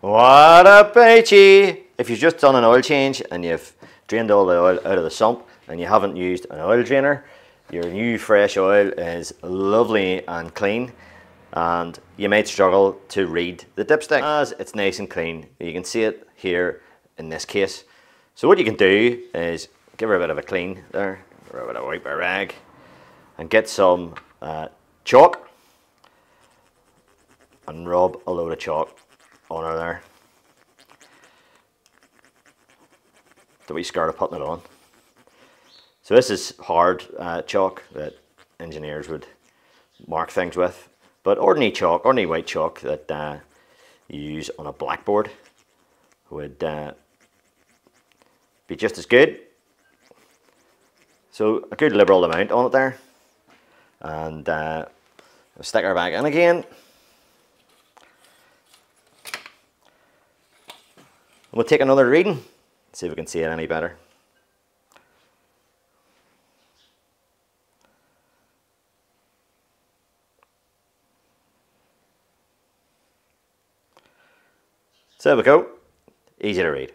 What up, HE? If you've just done an oil change and you've drained all the oil out of the sump and you haven't used an oil drainer, your new fresh oil is lovely and clean and you might struggle to read the dipstick as it's nice and clean. You can see it here in this case. So what you can do is give her a bit of a clean there, a bit of a rag and get some uh, chalk and rub a load of chalk on her there. Don't be scared of putting it on. So this is hard uh, chalk that engineers would mark things with. But ordinary chalk, ordinary white chalk that uh, you use on a blackboard would uh, be just as good. So a good liberal amount on it there. And uh, stick her back in again. We'll take another reading, see if we can see it any better. So there we go, easy to read.